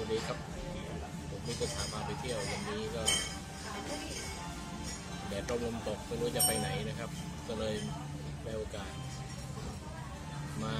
วัสดีครับ ผมมิตรถาพาไปเที่ยววันนี้ก็แดดร่มลมตกไม่รู้จะไปไหนนะครับ ก็เลยได้โอกาส มา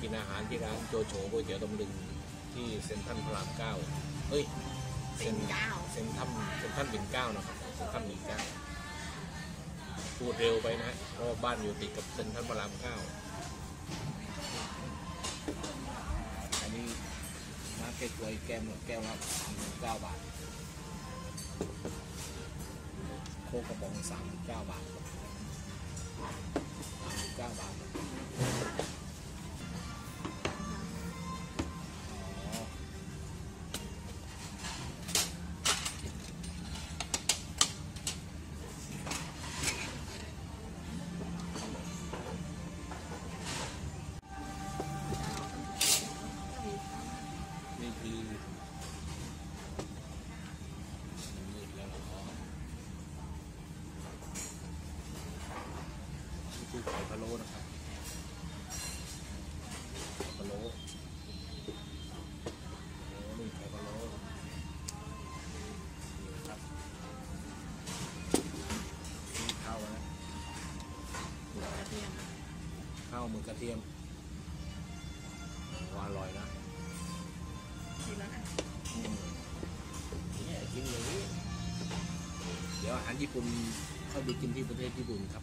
กินอาหารที่ร้านโจโฉก๋วยเตี๋ยวตำลึงที่เซ็นทรัลพระรามเก้าเฮ้ยเซ็นเซ็นทรัลเซ็นทรัลปิ่นเกล้านะครับเซ็นทรัลปิ่นเกล้าพูดเร็วไปนะฮะเพราะว่าบ้านอยู่ติดกับเซ็นทรัลพระรามเก้า เก๊กฮวยแก้วแก้วละสามเก้าบาท โคกระป๋องสามเก้าบาทสามเก้าบาท หมึกกระเทียมว่าอร่อยนะชิมแล้วนะเนี่ยกินเลยเดี๋ยวอาหารญี่ปุ่นเข้าไปกินที่ประเทศญี่ปุ่นครับ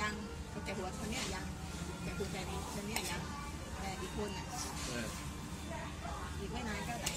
ยังแต่หัวคนเนี้ยยังแต่คุณแต่นีคนเนี้ยยังแต่อีกคนอะอีกไม่นานก็แต่